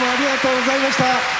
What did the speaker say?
もありがとうございました。